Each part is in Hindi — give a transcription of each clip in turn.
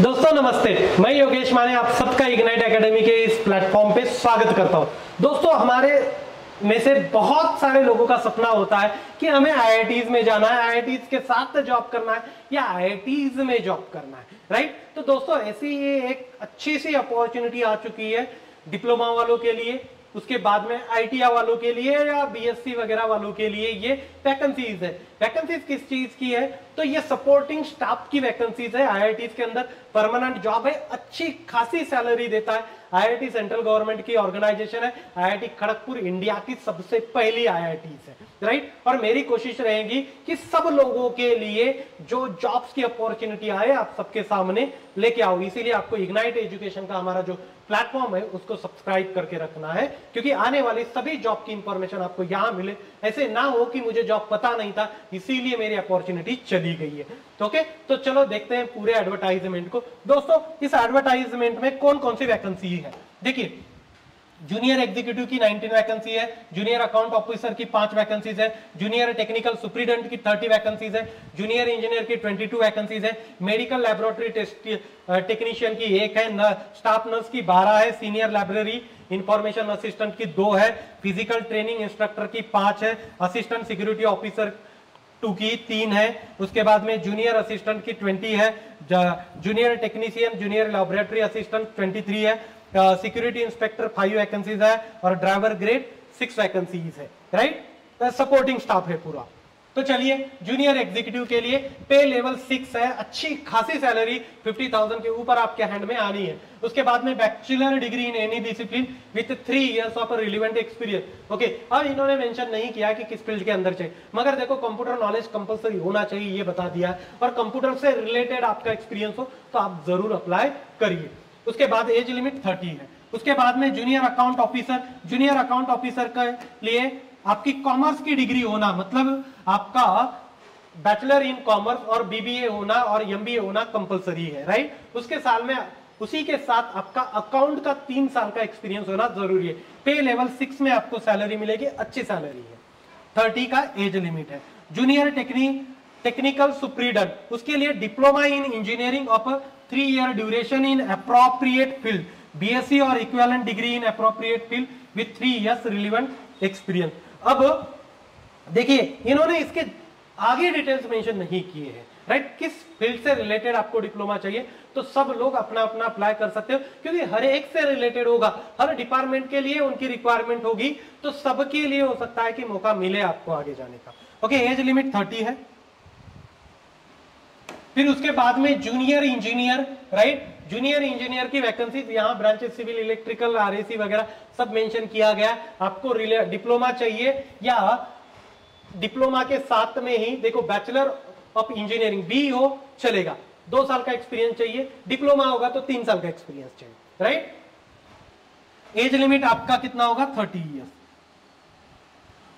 दोस्तों, नमस्ते। मैं योगेश माने आप सबका इग्नाइट एकेडमी के इस प्लेटफॉर्म पे स्वागत करता हूँ। दोस्तों, हमारे में से बहुत सारे लोगों का सपना होता है कि हमें आईआईटीज में जाना है आईआईटीज के साथ जॉब करना है या आईआईटीज में जॉब करना है राइट तो दोस्तों, ऐसी ये एक अच्छी सी अपॉर्चुनिटी आ चुकी है डिप्लोमा वालों के लिए, उसके बाद में आईटीआई वालों के लिए या बीएससी वगैरह वालों के लिए ये वैकेंसीज है। वैकेंसीज किस चीज़ की है? तो ये सपोर्टिंग स्टाफ की वैकेंसीज है आईआईटी के अंदर। परमानेंट जॉब है, अच्छी खासी सैलरी देता है। आईआईटी सेंट्रल गवर्नमेंट की ऑर्गेनाइजेशन है। आईआईटी खड़गपुर इंडिया की सबसे पहली आईआईटी है राइट और मेरी कोशिश रहेगी कि सब लोगों के लिए जो जॉब्स की अपॉर्चुनिटी आए, आप सबके सामने लेके आओ। इसीलिए आपको इग्नाइट एजुकेशन का हमारा जो प्लेटफॉर्म है, उसको सब्सक्राइब करके रखना है, क्योंकि आने वाली सभी जॉब की इंफॉर्मेशन आपको यहाँ मिले। ऐसे ना हो कि मुझे जॉब पता नहीं था इसीलिए मेरी अपॉर्चुनिटी चली गई है। तो ओके तो चलो देखते हैं पूरे एडवर्टाइजमेंट को। दोस्तों इस एडवर्टाइजमेंट में कौन कौन सी वैकेंसी है? देखिए जूनियर एग्जीक्यूटिव की 19 वैकेंसी है जूनियर अकाउंट ऑफिसर की पाँच वैकेंसीज है जूनियर टेक्निकल सुप्रीडेंट की 30 वैकेंसीज है जूनियर इंजीनियर की 22 वैकेंसीज है मेडिकल लेबोरेटरी टेक्नीशियन की एक है न, स्टाफ नर्स की 12 है सीनियर लाइब्रेरी इंफॉर्मेशन असिस्टेंट की दो है फ़िज़िकल ट्रेनिंग इंस्ट्रक्टर की पाँच है असिस्टेंट सिक्योरिटी ऑफिसर टू की तीन है, उसके बाद में जूनियर असिस्टेंट की ट्वेंटी है junior technician junior laboratory assistant twenty three है सिक्योरिटी इंस्पेक्टर फाइव वैकेंसीज है, और ड्राइवर ग्रेड सिक्स वैकेंसीज है राइट सपोर्टिंग स्टाफ है पूरा। तो चलिए जूनियर एग्जीक्यूटिव के लिए पे लेवल सिक्स है, अच्छी खासी सैलरी फिफ्टी थाउज़ेंड के ऊपर आपके हैंड में आनी है। उसके बाद में bachelor degree in any discipline with three years of relevant experience okay अब इन्होंने मेंशन नहीं किया कि किस फ़ील्ड के अंदर चाहिए। मगर देखो कंप्यूटर नॉलेज कंपलसरी होना चाहिए, ये बता दिया है। और कंप्यूटर से रिलेटेड आपका एक्सपीरियंस हो तो आप ज़रूर अप्लाई करिए। उसके बाद एज लिमिट थर्टी है। उसके बाद में junior account officer junior account officer के लिए आपकी कॉमर्स की डिग्री होना मतलब आपका बैचलर इन कॉमर्स और बीबीए होना और एमबीए होना कंपलसरी है राइट उसके साल में, उसी के साथ आपका अकाउंट का तीन साल का एक्सपीरियंस होना ज़रूरी है। पे लेवल सिक्स में आपको सैलरी मिलेगी, अच्छी सैलरी है। थर्टी का एज लिमिट है। जूनियर टेक्निक टेक्निकल सुप्रीडेंट उसके लिए diploma in engineering of three year duration in appropriate field BSc और equivalent degree in appropriate field with three years relevant experience अब देखिए, इन्होंने इसके आगे डिटेल्स मेंशन नहीं किए हैं राइट किस फ़ील्ड से रिलेटेड आपको डिप्लोमा चाहिए? तो सब लोग अपना अपना अप्लाई कर सकते हो, क्योंकि हर एक से रिलेटेड होगा, हर डिपार्टमेंट के लिए उनकी रिक्वायरमेंट होगी तो सबके लिए हो सकता है कि मौका मिले आपको आगे जाने का। ओके एज लिमिट थर्टी है। फिर उसके बाद में junior engineer right junior engineer की वैकेंसी, यहाँ ब्रांचेस सिविल इलेक्ट्रिकल आरएसी वगैरह सब मेंशन किया गया आपको डिप्लोमा चाहिए या डिप्लोमा के साथ में ही, देखो बैचलर ऑफ़ इंजीनियरिंग बी हो, चलेगा। दो साल का एक्सपीरियंस चाहिए। डिप्लोमा होगा तो तीन साल का एक्सपीरियंस चाहिए राइट एज लिमिट आपका कितना होगा? थर्टी ईयर्स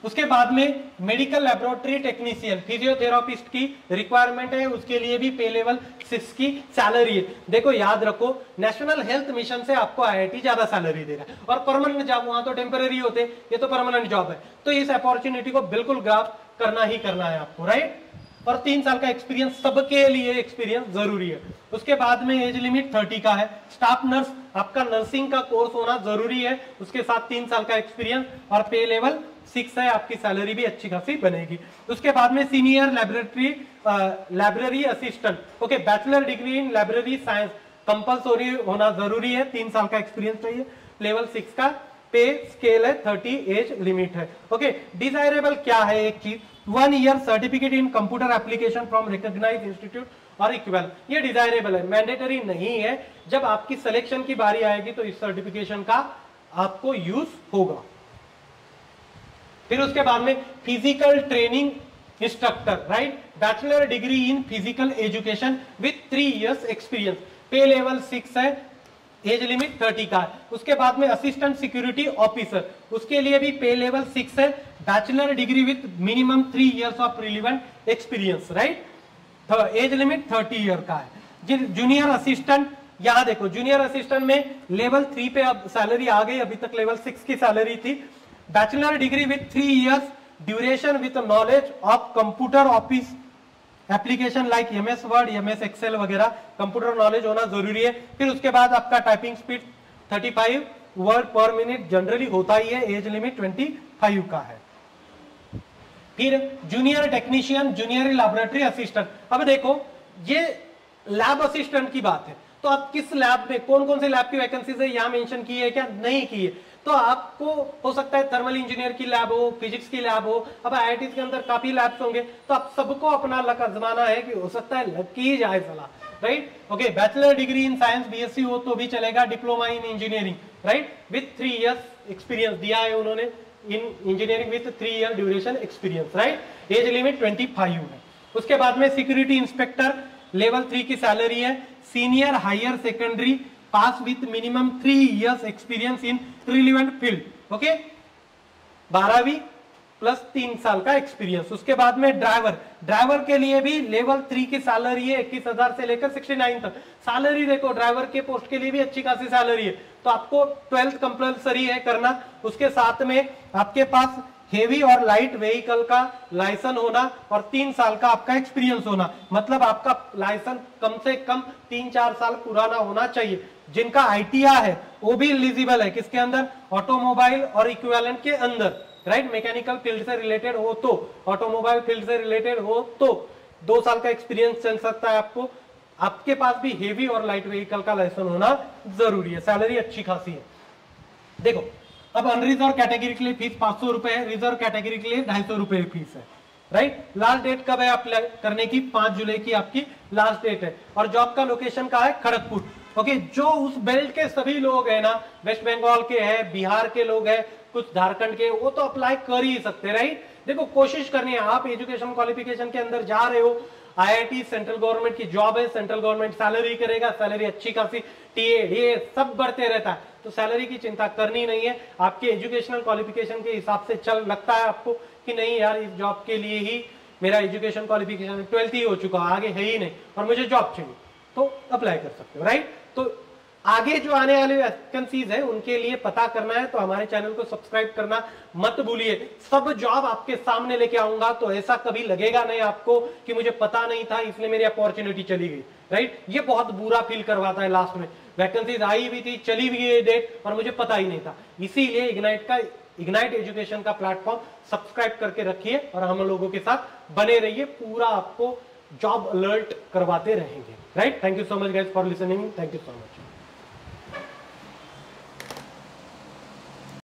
उसके बाद में मेडिकल लेबोरेटरी टेक्नीशियन फिजियोथेरापिस्ट की रिक्वायरमेंट है, उसके लिए भी पे लेवल सिक्स की सैलरी है। देखो, याद रखो नेशनल हेल्थ मिशन से आपको आईआईटी ज़्यादा सैलरी दे रहा है। और परमानेंट जॉब वहाँ तो टेम्पररी होते, ये तो परमानेंट जॉब है। तो इस अपॉर्चुनिटी को बिल्कुल ग्राफ करना ही करना है आपको राइट और तीन साल का एक्सपीरियंस सबके लिए एक्सपीरियंस ज़रूरी है। उसके बाद में एज लिमिट थर्टी का है। स्टाफ नर्स आपका नर्सिंग का कोर्स होना ज़रूरी है। उसके साथ तीन साल का एक्सपीरियंस और पे लेवल सिक्स है। आपकी सैलरी भी अच्छी खासी बनेगी। उसके बाद में senior laboratory library assistant okay bachelor degree in library science compulsory होना ज़रूरी है। तीन साल का एक्सपीरियंस चाहिए। लेवल सिक्स का। पे स्केल है थर्टी एज लिमिट है। ओके डिजायरेबल क्या है एक चीज़? One year certificate in computer application from recognise institute और इक्वल ये डिजायरेबल है मैंडेटरी नहीं है। जब आपकी सिलेक्शन की बारी आएगी तो इस सर्टिफिकेशन का आपको यूज़ होगा। फिर उसके बाद में physical training instructor right bachelor degree in physical education with three years experience pay level six है एज लिमिट थर्टी का उसके बाद में असिस्टेंट सिक्योरिटी ऑफिसर उसके लिए भी पे लेवल सिक्स है। Bachelor degree with minimum three years of relevant experience right age limit thirty year का है। जूनियर असिस्टेंट यहाँ देखो जूनियर असिस्टेंट में लेवल थ्री पे अब सैलरी आ गई। अभी तक लेवल सिक्स की सैलरी थी। Bachelor degree with three years duration with knowledge of computer office application like M S Word M S Excel वगैरह कंप्यूटर नॉलेज होना ज़रूरी है। फिर उसके बाद आपका typing speed 35 word per minute generally होता ही है। एज लिमिट 25 का है। फिर junior technician junior laboratory assistant अब देखो, ये लैब असिस्टेंट की बात है। तो आप किस लैब में कौन कौन से लैब की वैकेंसीज है? यहाँ मेंशन की है क्या? नहीं की है। तो आपको हो सकता है थर्मल इंजीनियर की लैब हो फिजिक्स की लैब हो, अब आई के अंदर काफ़ी लैब्स होंगे तो आप सबको अपना लक आजमाना है कि हो सकता है लक की जाए सलाह right okay bachelor degree in science BSc हो तो भी चलेगा diploma in engineering right with three years experience दिया है उन्होंने in engineering with three year duration experience right age limit twenty five है। उसके बाद में सिक्योरिटी इंस्पेक्टर लेवल थ्री की सैलरी है senior higher secondary pass with minimum three years experience in relevant field okay बारहवीं प्लस तीन साल का एक्सपीरियंस उसके बाद में ड्राइवर ड्राइवर के लिए भी लेवल थ्री की सैलरी है इक्कीस हज़ार से लेकर सिक्सटी नाइन तक। सैलरी देखो ड्राइवर के पोस्ट के लिए भी अच्छी खासी सैलरी है। तो आपको ट्वेल्थ कंपल्सरी है करना, उसके साथ में आपके पास हेवी और लाइट व्हीकल का लाइसेंस होना और तीन साल का आपका एक्सपीरियंस होना। मतलब आपका लाइसेंस कम से कम तीन चार साल पुराना होना चाहिए। जिनका आईटीआर है, वो भी एलिजिबल है किसके अंदर? ऑटोमोबाइल और इक्विवेलेंट के अंदर। राइट मैकेनिकल फ़ील्ड से रिलेटेड हो तो। ऑटोमोबाइल फ़ील्ड से रिलेटेड हो तो। दो साल का एक्सपीरियंस चल सकता है आपको। आपके पास भी हेवी और लाइट व्हीकल का लाइसेंस होना ज़रूरी है। सैलरी अच्छी खासी है। देखो अब अनरिजर्व कैटेगरी के लिए फ़ीस पाँच सौ रुपए है रिज़र्व कैटेगरी के लिए ढाई सौ रुपए फ़ीस है राइट लास्ट डेट कब है अप्लाई करने की? पाँच जुलाई की आपकी लास्ट डेट है। और जॉब का लोकेशन का है? खड़गपुर। ओके जो उस बेल्ट के सभी लोग है ना वेस्ट बंगाल के हैं बिहार के लोग हैं, कुछ झारखंड के, वो तो अप्लाई कर ही सकते राइट देखो, कोशिश करनी है, आप एजुकेशन क्वालिफिकेशन के अंदर जा रहे हो आईआईटी सेंट्रल गवर्नमेंट की जॉब है, सेंट्रल गवर्नमेंट सैलरी करेगा, सैलरी अच्छी खासी, टीए, डीए सब बढ़ते रहता है। तो सैलरी की चिंता करनी नहीं है, आपके एजुकेशनल क्वालिफिकेशन के हिसाब से चल, लगता है आपको कि नहीं यार, इस जॉब के लिए ही मेरा एजुकेशन क्वालिफिकेशन ट्वेल्थ ही हो चुका, आगे है ही नहीं, और मुझे जॉब चाहिए तो अप्लाई कर सकते हो राइट तो आगे जो आने वाले वैकेंसीज है, उनके लिए पता करना है तो हमारे चैनल को सब्सक्राइब करना मत भूलिए। सब जॉब आपके सामने लेके आऊँगा तो ऐसा कभी लगेगा नहीं आपको कि मुझे पता नहीं था, इसलिए मेरी अपॉर्चुनिटी चली गई। राइट ये बहुत बुरा फील करवाता है लास्ट में। वैकेंसीज आई भी थी, चली भी गई डेट और मुझे पता ही नहीं था। इसीलिए इग्नाइट का इग्नाइट एजुकेशन का प्लेटफॉर्म सब्सक्राइब करके रखिए, और हम लोगों के साथ बने रहिए। पूरा आपको जॉब अलर्ट करवाते रहेंगे। Right thank you so much guys for listening thank you so much